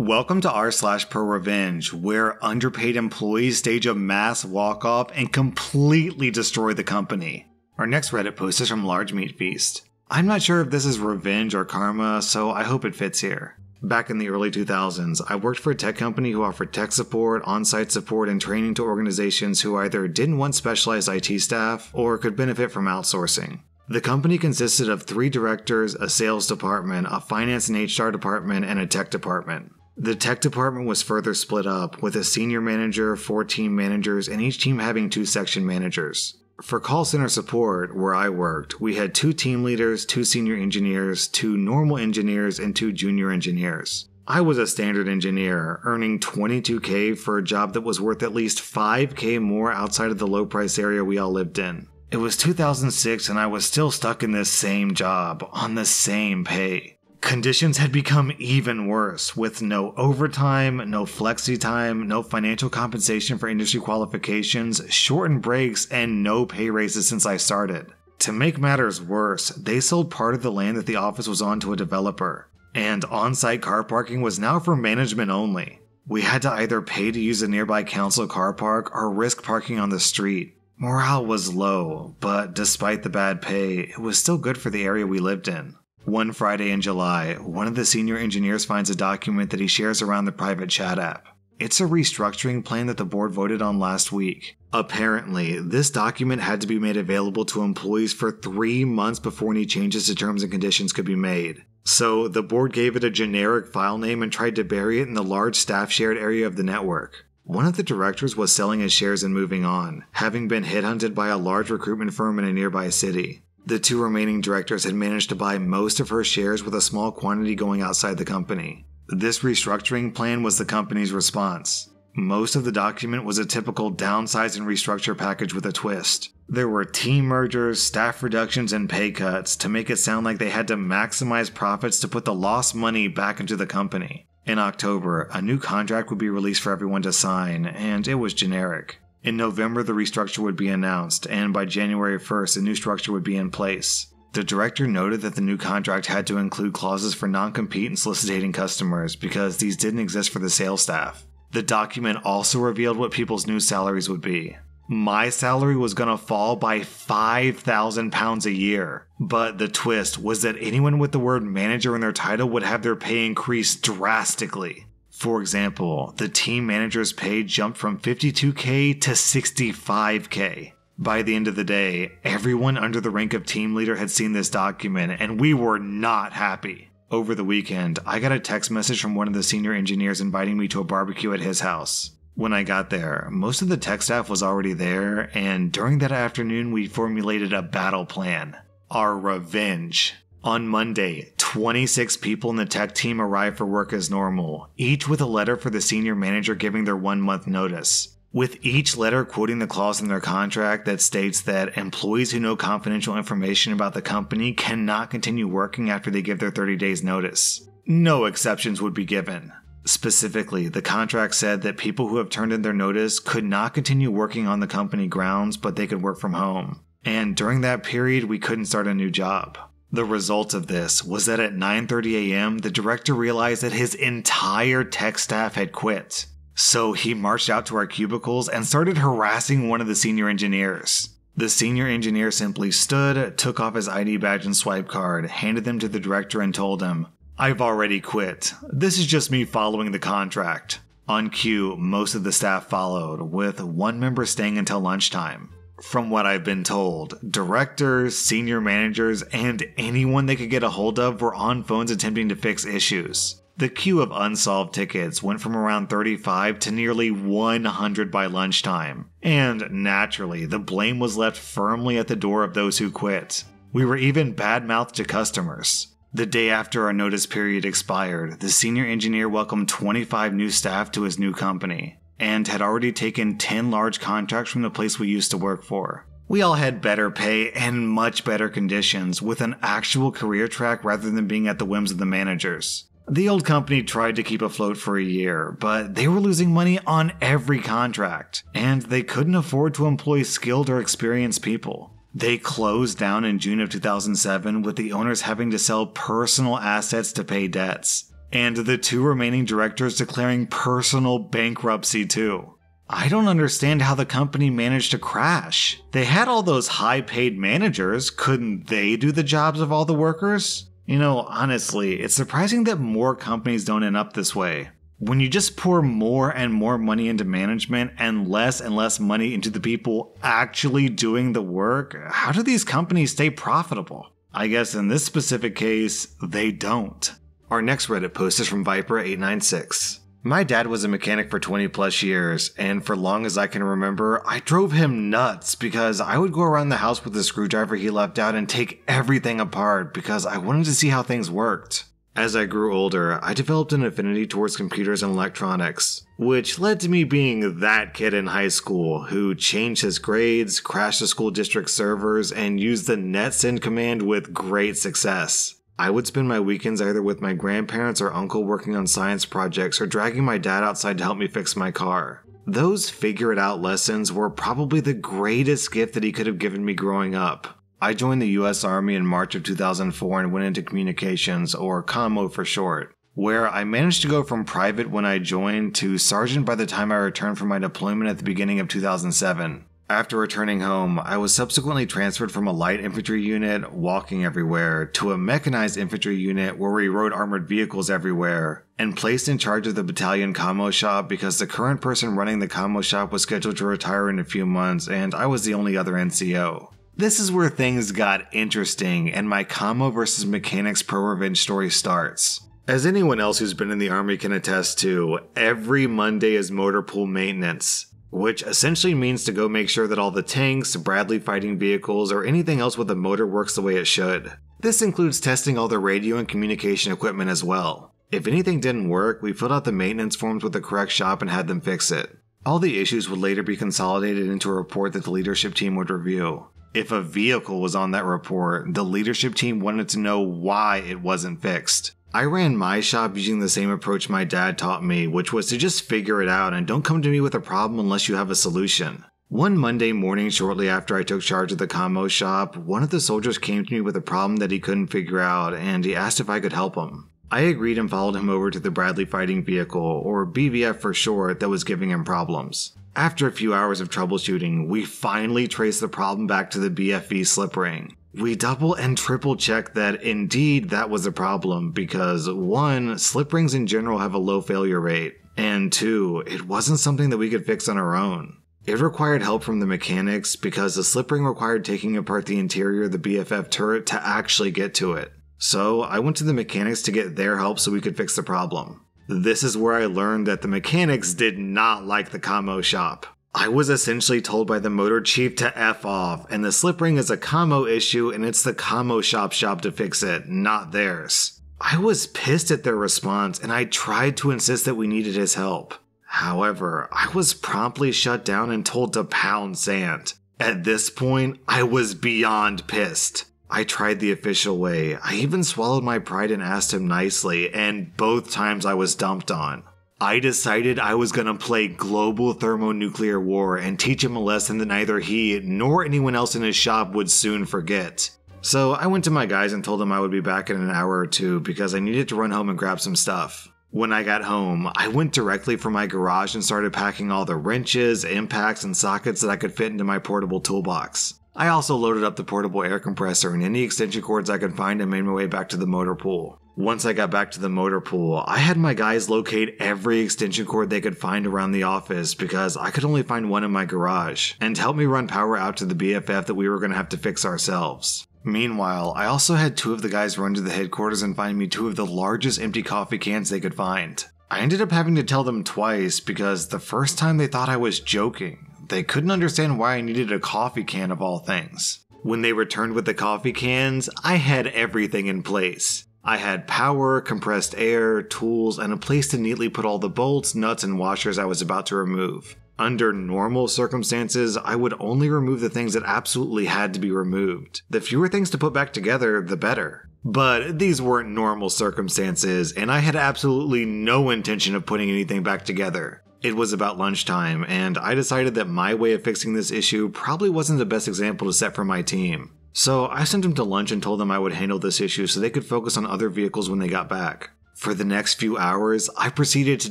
Welcome to r slash pro revenge, where underpaid employees stage a mass walk off and completely destroy the company. Our next Reddit post is from Large Meat Feast. I'm not sure if this is revenge or karma, so I hope it fits here. Back in the early 2000s, I worked for a tech company who offered tech support, on site support, and training to organizations who either didn't want specialized IT staff or could benefit from outsourcing. The company consisted of three directors, a sales department, a finance and HR department, and a tech department. The tech department was further split up, with a senior manager, four team managers, and each team having two section managers. For call center support, where I worked, we had two team leaders, two senior engineers, two normal engineers, and two junior engineers. I was a standard engineer, earning 22k for a job that was worth at least 5k more outside of the low price area we all lived in. It was 2006 and I was still stuck in this same job, on the same pay. Conditions had become even worse, with no overtime, no flexi time, no financial compensation for industry qualifications, shortened breaks, and no pay raises since I started. To make matters worse, they sold part of the land that the office was on to a developer, and on site car parking was now for management only. We had to either pay to use a nearby council car park or risk parking on the street. Morale was low, but despite the bad pay, it was still good for the area we lived in. One Friday in July, one of the senior engineers finds a document that he shares around the private chat app. It's a restructuring plan that the board voted on last week. Apparently, this document had to be made available to employees for three months before any changes to terms and conditions could be made. So, the board gave it a generic file name and tried to bury it in the large staff shared area of the network. One of the directors was selling his shares and moving on, having been headhunted by a large recruitment firm in a nearby city. The two remaining directors had managed to buy most of her shares with a small quantity going outside the company. This restructuring plan was the company's response. Most of the document was a typical downsize and restructure package with a twist. There were team mergers, staff reductions, and pay cuts to make it sound like they had to maximize profits to put the lost money back into the company. In October, a new contract would be released for everyone to sign, and it was generic. In November, the restructure would be announced, and by January 1st, a new structure would be in place. The director noted that the new contract had to include clauses for non compete and soliciting customers because these didn't exist for the sales staff. The document also revealed what people's new salaries would be. My salary was gonna fall by 5,000 pounds a year, but the twist was that anyone with the word manager in their title would have their pay increase drastically. For example, the team manager's pay jumped from 52k to 65k. By the end of the day, everyone under the rank of team leader had seen this document, and we were not happy. Over the weekend, I got a text message from one of the senior engineers inviting me to a barbecue at his house. When I got there, most of the tech staff was already there, and during that afternoon, we formulated a battle plan. Our revenge. On Monday, 26 people in the tech team arrived for work as normal, each with a letter for the senior manager giving their one month notice. With each letter quoting the clause in their contract that states that employees who know confidential information about the company cannot continue working after they give their 30 days notice. No exceptions would be given. Specifically, the contract said that people who have turned in their notice could not continue working on the company grounds, but they could work from home. And during that period, we couldn't start a new job. The result of this was that at 9:30 a.m., the director realized that his entire tech staff had quit. So he marched out to our cubicles and started harassing one of the senior engineers. The senior engineer simply stood, took off his ID badge and swipe card, handed them to the director, and told him, I've already quit. This is just me following the contract. On cue, most of the staff followed, with one member staying until lunchtime. From what I've been told, directors, senior managers, and anyone they could get a hold of were on phones attempting to fix issues. The queue of unsolved tickets went from around 35 to nearly 100 by lunchtime, and naturally, the blame was left firmly at the door of those who quit. We were even bad mouthed to customers. The day after our notice period expired, the senior engineer welcomed 25 new staff to his new company and had already taken 10 large contracts from the place we used to work for. We all had better pay and much better conditions with an actual career track rather than being at the whims of the managers. The old company tried to keep afloat for a year, but they were losing money on every contract, and they couldn't afford to employ skilled or experienced people. They closed down in June of 2007 with the owners having to sell personal assets to pay debts. And the two remaining directors declaring personal bankruptcy too. I don't understand how the company managed to crash. They had all those high paid managers. Couldn't they do the jobs of all the workers? You know, honestly, it's surprising that more companies don't end up this way. When you just pour more and more money into management and less and less money into the people actually doing the work, how do these companies stay profitable? I guess in this specific case, they don't. Our next Reddit post is from Viper896. My dad was a mechanic for 20 plus years, and for long as I can remember, I drove him nuts because I would go around the house with the screwdriver he left out and take everything apart because I wanted to see how things worked. As I grew older, I developed an affinity towards computers and electronics, which led to me being that kid in high school who changed his grades, crashed the school district servers, and used the netsend command with great success. I would spend my weekends either with my grandparents or uncle working on science projects or dragging my dad outside to help me fix my car. Those figure it out lessons were probably the greatest gift that he could have given me growing up. I joined the US Army in March of 2004 and went into communications, or COMMO for short, where I managed to go from private when I joined to sergeant by the time I returned from my deployment at the beginning of 2007. After returning home, I was subsequently transferred from a light infantry unit, walking everywhere, to a mechanized infantry unit where we rode armored vehicles everywhere, and placed in charge of the battalion commo shop because the current person running the commo shop was scheduled to retire in a few months, and I was the only other NCO. This is where things got interesting, and my commo versus mechanics pro revenge story starts. As anyone else who's been in the army can attest to, every Monday is motor pool maintenance which essentially means to go make sure that all the tanks, Bradley fighting vehicles, or anything else with a motor works the way it should. This includes testing all the radio and communication equipment as well. If anything didn't work, we filled out the maintenance forms with the correct shop and had them fix it. All the issues would later be consolidated into a report that the leadership team would review. If a vehicle was on that report, the leadership team wanted to know why it wasn't fixed. I ran my shop using the same approach my dad taught me, which was to just figure it out and don't come to me with a problem unless you have a solution. One Monday morning, shortly after I took charge of the commo shop, one of the soldiers came to me with a problem that he couldn't figure out and he asked if I could help him. I agreed and followed him over to the Bradley fighting vehicle, or BFV for short, that was giving him problems. After a few hours of troubleshooting, we finally traced the problem back to the BFV slip ring. We double and triple check that indeed that was a problem because one, slip rings in general have a low failure rate, and two, it wasn't something that we could fix on our own. It required help from the mechanics because the slip ring required taking apart the interior of the BFV turret to actually get to it. So I went to the mechanics to get their help so we could fix the problem. This is where I learned that the mechanics did not like the commo shop. I was essentially told by the motor chief to F off, and the slip ring is a commo issue and it's the commo shop shop to fix it, not theirs. I was pissed at their response and I tried to insist that we needed his help. However, I was promptly shut down and told to pound sand. At this point, I was beyond pissed. I tried the official way. I even swallowed my pride and asked him nicely, and both times I was dumped on. I decided I was going to play global thermonuclear war and teach him a lesson that neither he nor anyone else in his shop would soon forget. So I went to my guys and told them I would be back in an hour or two because I needed to run home and grab some stuff. When I got home, I went directly from my garage and started packing all the wrenches, impacts, and sockets that I could fit into my portable toolbox. I also loaded up the portable air compressor and any extension cords I could find and made my way back to the motor pool. Once I got back to the motor pool, I had my guys locate every extension cord they could find around the office because I could only find one in my garage, and help me run power out to the BFV that we were going to have to fix ourselves. Meanwhile, I also had two of the guys run to the headquarters and find me two of the largest empty coffee cans they could find. I ended up having to tell them twice because the first time they thought I was joking. They couldn't understand why I needed a coffee can of all things. When they returned with the coffee cans, I had everything in place. I had power, compressed air, tools, and a place to neatly put all the bolts, nuts, and washers I was about to remove. Under normal circumstances, I would only remove the things that absolutely had to be removed. The fewer things to put back together, the better. But these weren't normal circumstances, and I had absolutely no intention of putting anything back together. It was about lunchtime, and I decided that my way of fixing this issue probably wasn't the best example to set for my team. So I sent them to lunch and told them I would handle this issue so they could focus on other vehicles when they got back. For the next few hours, I proceeded to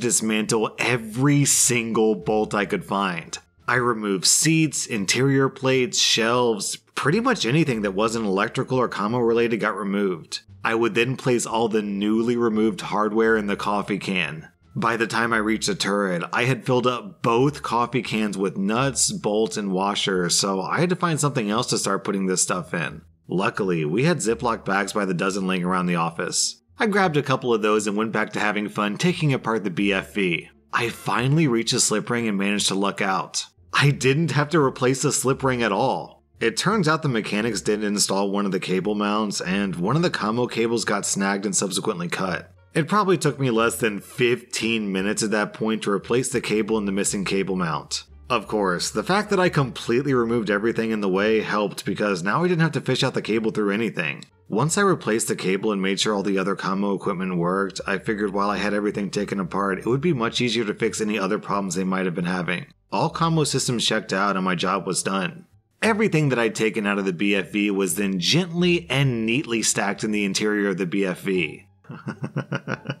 dismantle every single bolt I could find. I removed seats, interior plates, shelves, pretty much anything that wasn't electrical or commo related got removed. I would then place all the newly removed hardware in the coffee can. By the time I reached the turret, I had filled up both coffee cans with nuts, bolts, and washers, so I had to find something else to start putting this stuff in. Luckily, we had Ziploc bags by the dozen laying around the office. I grabbed a couple of those and went back to having fun taking apart the BFV. I finally reached the slip ring and managed to luck out. I didn't have to replace the slip ring at all. It turns out the mechanics didn't install one of the cable mounts, and one of the commo cables got snagged and subsequently cut. It probably took me less than 15 minutes at that point to replace the cable in the missing cable mount. Of course, the fact that I completely removed everything in the way helped because now I didn't have to fish out the cable through anything. Once I replaced the cable and made sure all the other commo equipment worked, I figured while I had everything taken apart, it would be much easier to fix any other problems they might have been having. All commo systems checked out and my job was done. Everything that I'd taken out of the BFV was then gently and neatly stacked in the interior of the BFV.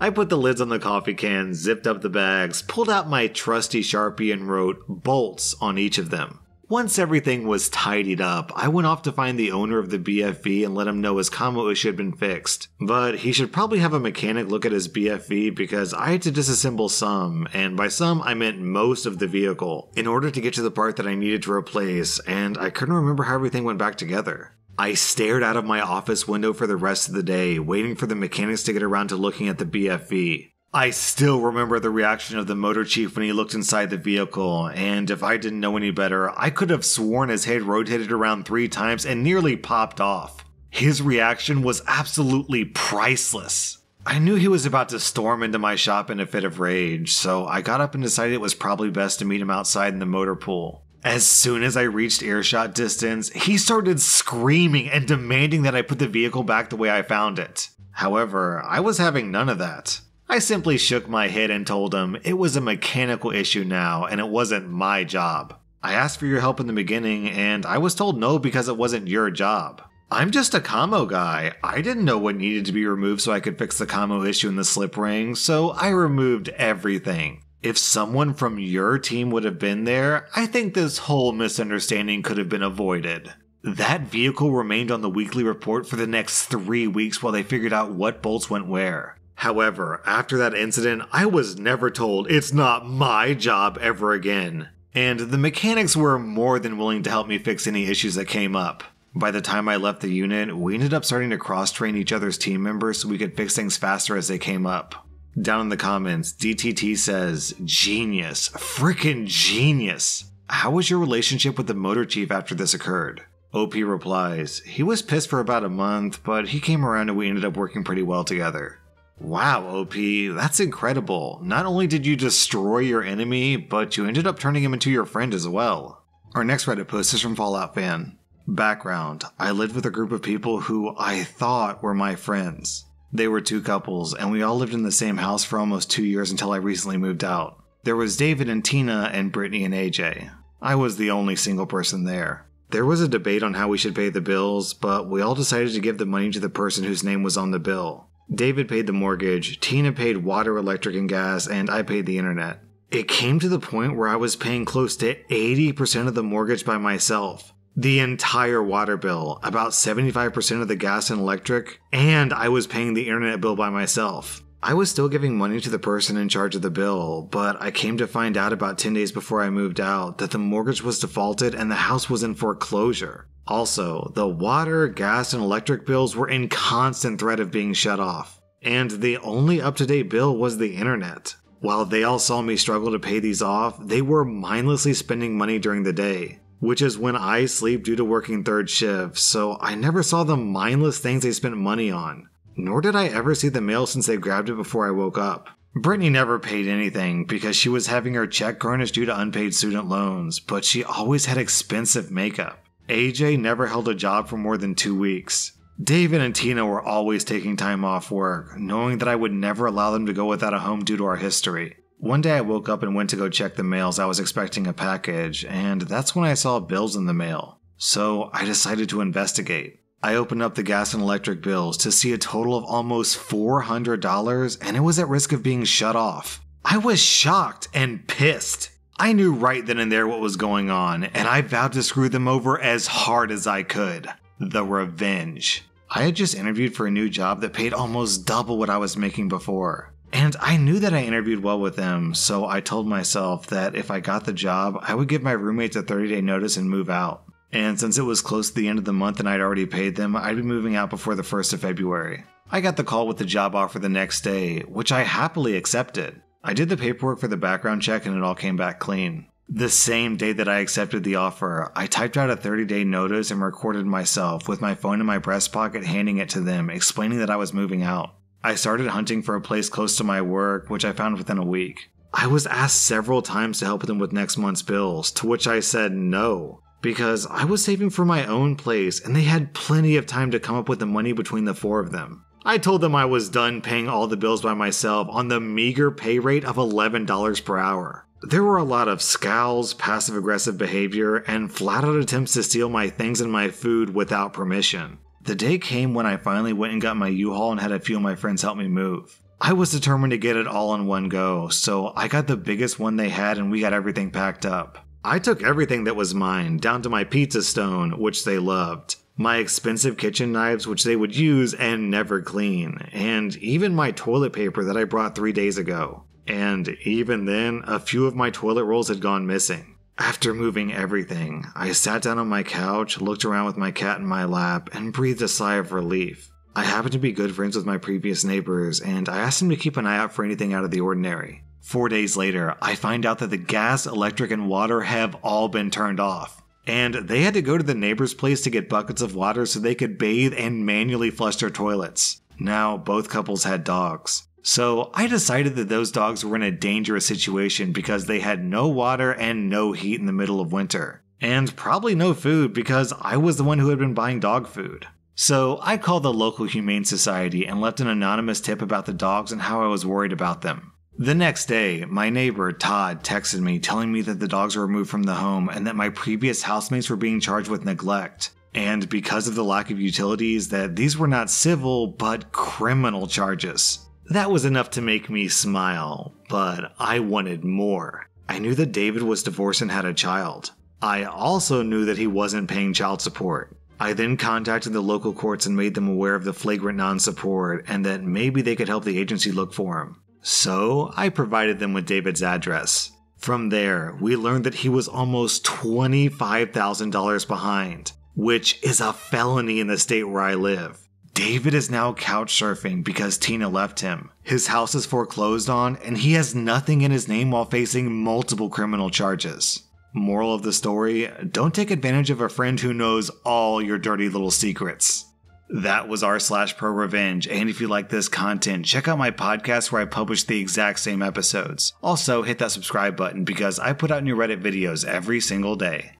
I put the lids on the coffee cans, zipped up the bags, pulled out my trusty Sharpie, and wrote bolts on each of them. Once everything was tidied up, I went off to find the owner of the BFV and let him know his commo issue had been fixed. But he should probably have a mechanic look at his BFV because I had to disassemble some, and by some I meant most of the vehicle, in order to get to the part that I needed to replace, and I couldn't remember how everything went back together. I stared out of my office window for the rest of the day, waiting for the mechanics to get around to looking at the BFV. I still remember the reaction of the motor chief when he looked inside the vehicle, and if I didn't know any better, I could have sworn his head rotated around three times and nearly popped off. His reaction was absolutely priceless. I knew he was about to storm into my shop in a fit of rage, so I got up and decided it was probably best to meet him outside in the motor pool. As soon as I reached earshot distance, he started screaming and demanding that I put the vehicle back the way I found it. However, I was having none of that. I simply shook my head and told him it was a mechanical issue now and it wasn't my job. I asked for your help in the beginning and I was told no because it wasn't your job. I'm just a commo guy. I didn't know what needed to be removed so I could fix the commo issue in the slip ring, so I removed everything. If someone from your team would have been there, I think this whole misunderstanding could have been avoided. That vehicle remained on the weekly report for the next three weeks while they figured out what bolts went where. However, after that incident, I was never told it's not my job ever again. And the mechanics were more than willing to help me fix any issues that came up. By the time I left the unit, we ended up starting to cross train each other's team members so we could fix things faster as they came up. Down in the comments, DTT says, Genius. freaking genius. How was your relationship with the motor chief after this occurred? OP replies, He was pissed for about a month, but he came around and we ended up working pretty well together. Wow, OP, that's incredible. Not only did you destroy your enemy, but you ended up turning him into your friend as well. Our next Reddit post is from Fallout Fan. Background I lived with a group of people who I thought were my friends. They were two couples, and we all lived in the same house for almost two years until I recently moved out. There was David and Tina, and Brittany and AJ. I was the only single person there. There was a debate on how we should pay the bills, but we all decided to give the money to the person whose name was on the bill. David paid the mortgage, Tina paid water, electric, and gas, and I paid the internet. It came to the point where I was paying close to 80% of the mortgage by myself. The entire water bill, about 75% of the gas and electric, and I was paying the internet bill by myself. I was still giving money to the person in charge of the bill, but I came to find out about 10 days before I moved out that the mortgage was defaulted and the house was in foreclosure. Also, the water, gas, and electric bills were in constant threat of being shut off. And the only up to date bill was the internet. While they all saw me struggle to pay these off, they were mindlessly spending money during the day, which is when I sleep due to working third shift, so I never saw the mindless things they spent money on. Nor did I ever see the mail since they grabbed it before I woke up. Brittany never paid anything because she was having her check garnished due to unpaid student loans, but she always had expensive makeup. AJ never held a job for more than two weeks. David and Tina were always taking time off work, knowing that I would never allow them to go without a home due to our history. One day I woke up and went to go check the mails. I was expecting a package, and that's when I saw bills in the mail. So I decided to investigate. I opened up the gas and electric bills to see a total of almost $400 and it was at risk of being shut off. I was shocked and pissed. I knew right then and there what was going on, and I vowed to screw them over as hard as I could. The revenge. I had just interviewed for a new job that paid almost double what I was making before. And I knew that I interviewed well with them, so I told myself that if I got the job, I would give my roommates a 30 day notice and move out. And since it was close to the end of the month and I'd already paid them, I'd be moving out before the 1st of February. I got the call with the job offer the next day, which I happily accepted. I did the paperwork for the background check and it all came back clean. The same day that I accepted the offer, I typed out a 30 day notice and recorded myself with my phone in my breast pocket, handing it to them, explaining that I was moving out. I started hunting for a place close to my work, which I found within a week. I was asked several times to help them with next month's bills, to which I said no, because I was saving for my own place and they had plenty of time to come up with the money between the four of them. I told them I was done paying all the bills by myself on the meager pay rate of $11 per hour. There were a lot of scowls, passive aggressive behavior, and flat out attempts to steal my things and my food without permission. The day came when I finally went and got my U Haul and had a few of my friends help me move. I was determined to get it all in one go, so I got the biggest one they had and we got everything packed up. I took everything that was mine, down to my pizza stone, which they loved my expensive kitchen knives, which they would use and never clean, and even my toilet paper that I brought three days ago. And even then, a few of my toilet rolls had gone missing. After moving everything, I sat down on my couch, looked around with my cat in my lap, and breathed a sigh of relief. I happened to be good friends with my previous neighbors, and I asked them to keep an eye out for anything out of the ordinary. Four days later, I find out that the gas, electric, and water have all been turned off and they had to go to the neighbor's place to get buckets of water so they could bathe and manually flush their toilets. Now, both couples had dogs. So I decided that those dogs were in a dangerous situation because they had no water and no heat in the middle of winter. And probably no food because I was the one who had been buying dog food. So I called the local Humane Society and left an anonymous tip about the dogs and how I was worried about them. The next day, my neighbor Todd texted me telling me that the dogs were removed from the home and that my previous housemates were being charged with neglect. And because of the lack of utilities, that these were not civil but criminal charges. That was enough to make me smile, but I wanted more. I knew that David was divorced and had a child. I also knew that he wasn't paying child support. I then contacted the local courts and made them aware of the flagrant non support and that maybe they could help the agency look for him. So I provided them with David's address. From there, we learned that he was almost $25,000 behind, which is a felony in the state where I live. David is now couch surfing because Tina left him. His house is foreclosed on, and he has nothing in his name while facing multiple criminal charges. Moral of the story don't take advantage of a friend who knows all your dirty little secrets. That was r slash pro revenge. And if you like this content, check out my podcast where I publish the exact same episodes. Also, hit that subscribe button because I put out new Reddit videos every single day.